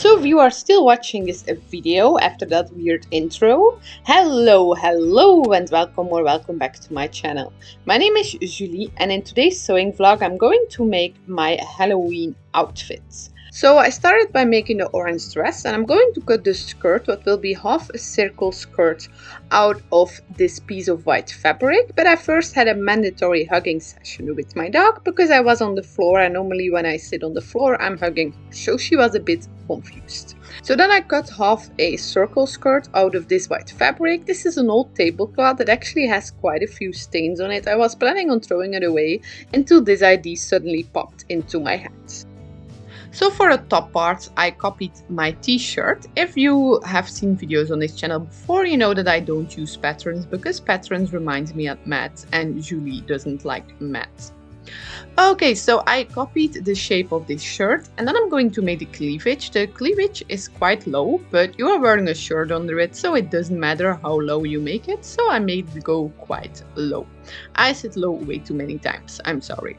So if you are still watching this video after that weird intro, hello, hello and welcome or welcome back to my channel. My name is Julie and in today's sewing vlog I'm going to make my Halloween outfits. So I started by making the orange dress and I'm going to cut the skirt, what will be half a circle skirt out of this piece of white fabric. But I first had a mandatory hugging session with my dog because I was on the floor and normally when I sit on the floor I'm hugging. So she was a bit confused. So then I cut half a circle skirt out of this white fabric. This is an old tablecloth that actually has quite a few stains on it. I was planning on throwing it away until this idea suddenly popped into my head. So for the top part, I copied my t-shirt. If you have seen videos on this channel before, you know that I don't use patterns because patterns remind me of maths and Julie doesn't like maths. Okay, so I copied the shape of this shirt and then I'm going to make the cleavage. The cleavage is quite low, but you are wearing a shirt under it, so it doesn't matter how low you make it. So I made it go quite low. I said low way too many times, I'm sorry.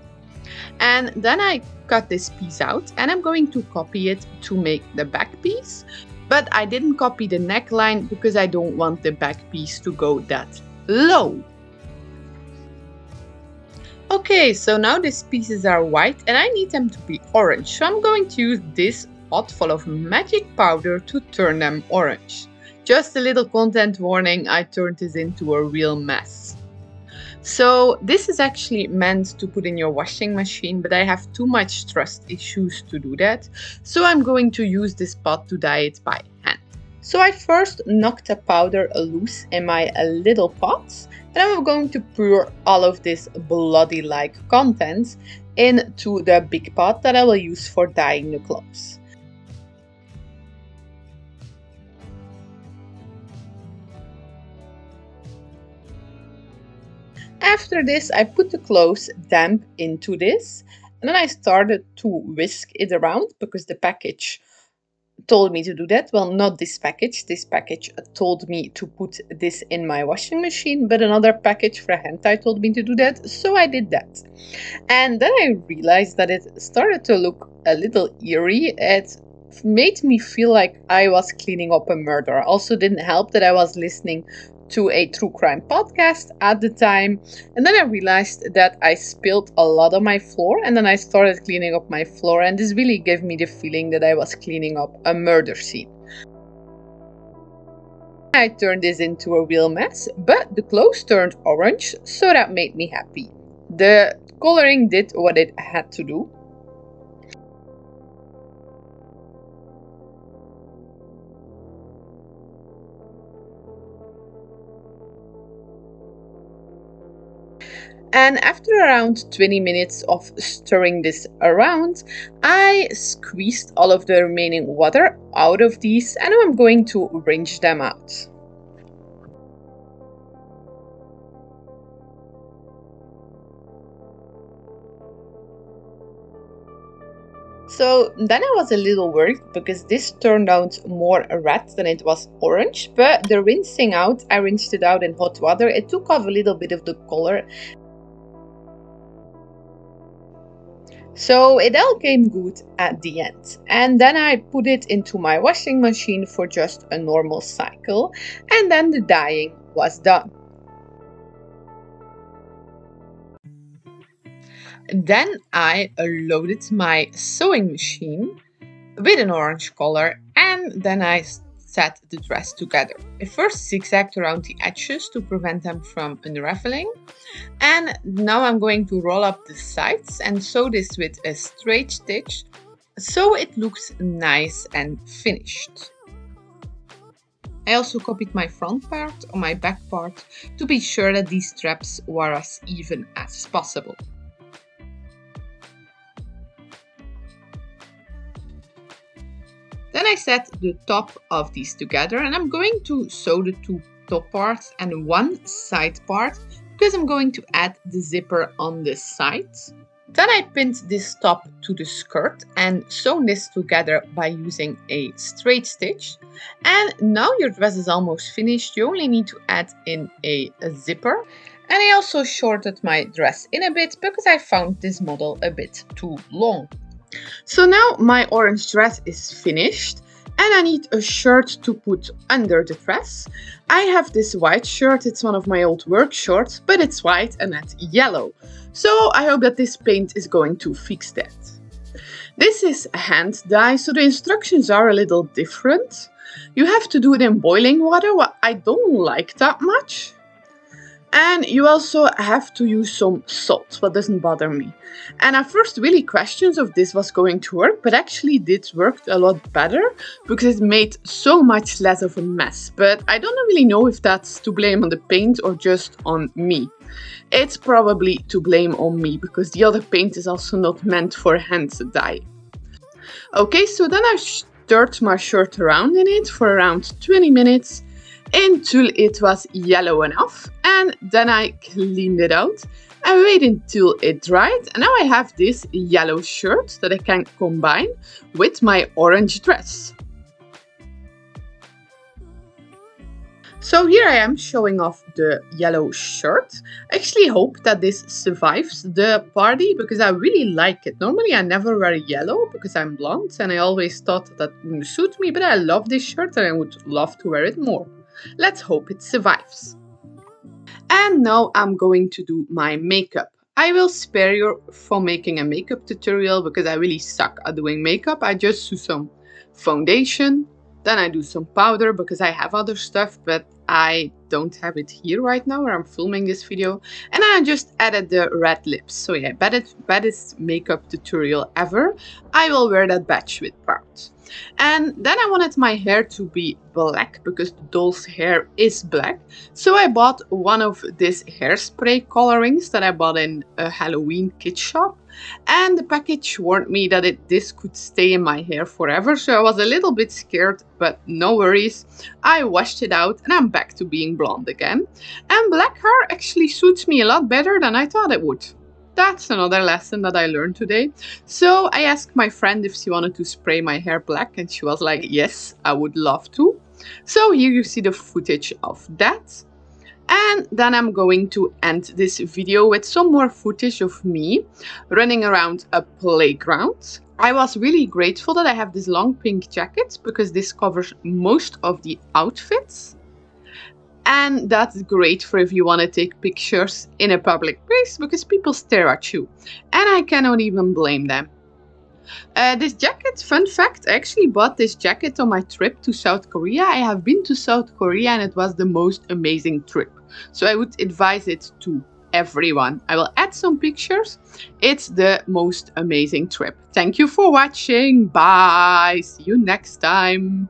And then I cut this piece out and I'm going to copy it to make the back piece. But I didn't copy the neckline because I don't want the back piece to go that low. Okay, so now these pieces are white and I need them to be orange. So I'm going to use this pot full of magic powder to turn them orange. Just a little content warning, I turned this into a real mess. So this is actually meant to put in your washing machine, but I have too much trust issues to do that. So I'm going to use this pot to dye it by hand. So I first knocked the powder loose in my little pots and I'm going to pour all of this bloody-like contents into the big pot that I will use for dyeing the clothes. After this, I put the clothes damp into this and then I started to whisk it around because the package told me to do that. Well, not this package. This package told me to put this in my washing machine, but another package for a hand dye told me to do that. So I did that. And then I realized that it started to look a little eerie. It made me feel like I was cleaning up a murder. Also didn't help that I was listening to a true crime podcast at the time. And then I realized that I spilled a lot on my floor and then I started cleaning up my floor. And this really gave me the feeling that I was cleaning up a murder scene. I turned this into a real mess, but the clothes turned orange, so that made me happy. The coloring did what it had to do. And after around 20 minutes of stirring this around, I squeezed all of the remaining water out of these and I'm going to rinse them out. So then I was a little worried because this turned out more red than it was orange, but the rinsing out, I rinsed it out in hot water, it took off a little bit of the color So it all came good at the end. And then I put it into my washing machine for just a normal cycle. And then the dyeing was done. Then I loaded my sewing machine with an orange color and then I set the dress together. I first zigzagged around the edges to prevent them from unraveling. And now I'm going to roll up the sides and sew this with a straight stitch so it looks nice and finished. I also copied my front part on my back part to be sure that these straps were as even as possible. Then I set the top of these together and I'm going to sew the two top parts and one side part because I'm going to add the zipper on the sides. Then I pinned this top to the skirt and sewn this together by using a straight stitch. And now your dress is almost finished. You only need to add in a, a zipper. And I also shorted my dress in a bit because I found this model a bit too long. So now my orange dress is finished. and I need a shirt to put under the dress. I have this white shirt, it's one of my old work shorts, but it's white and not yellow. So I hope that this paint is going to fix that. This is hand dye, so the instructions are a little different. You have to do it in boiling water, what I don't like that much. And you also have to use some salt, what doesn't bother me. And at first really questions if this was going to work, but actually this worked a lot better because it made so much less of a mess. But I don't really know if that's to blame on the paint or just on me. It's probably to blame on me because the other paint is also not meant for hand dye. Okay, so then I stirred my shirt around in it for around 20 minutes until it was yellow enough and then I cleaned it out and waited until it dried and now I have this yellow shirt that I can combine with my orange dress. So here I am showing off the yellow shirt. I actually hope that this survives the party because I really like it. Normally I never wear yellow because I'm blonde and I always thought that wouldn't suit me but I love this shirt and I would love to wear it more. Let's hope it survives. And now I'm going to do my makeup. I will spare you from making a makeup tutorial because I really suck at doing makeup. I just do some foundation, then I do some powder because I have other stuff, but I don't have it here right now where I'm filming this video. And I just added the red lips. So yeah, baddest, baddest makeup tutorial ever. I will wear that batch with proud. And then I wanted my hair to be black because the doll's hair is black. So I bought one of these hairspray colorings that I bought in a Halloween kit shop. And the package warned me that it, this could stay in my hair forever. So I was a little bit scared, but no worries. I washed it out and I'm back to being blonde again. And black hair actually suits me a lot better than I thought it would that's another lesson that I learned today. So I asked my friend if she wanted to spray my hair black and she was like, yes, I would love to. So here you see the footage of that. And then I'm going to end this video with some more footage of me running around a playground. I was really grateful that I have this long pink jacket because this covers most of the outfits and that's great for if you want to take pictures in a public place because people stare at you and I cannot even blame them. Uh, this jacket, fun fact, I actually bought this jacket on my trip to South Korea. I have been to South Korea and it was the most amazing trip. So I would advise it to everyone. I will add some pictures. It's the most amazing trip. Thank you for watching. Bye. See you next time.